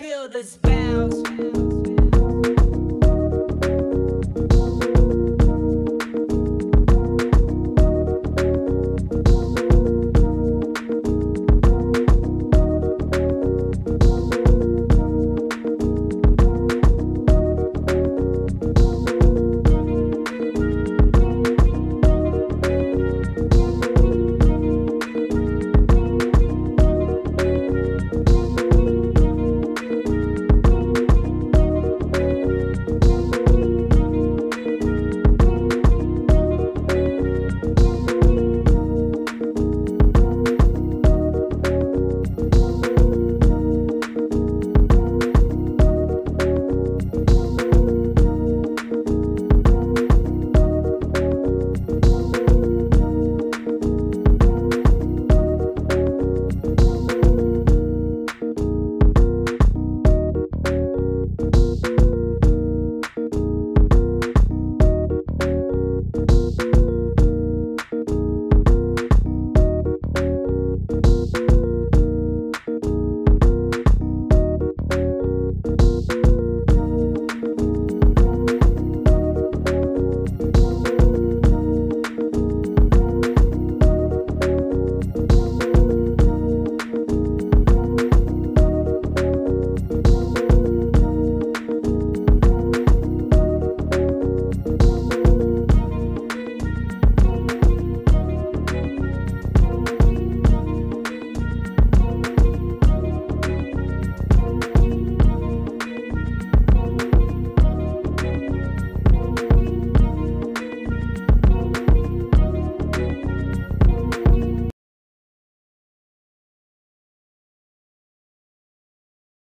builders bounce.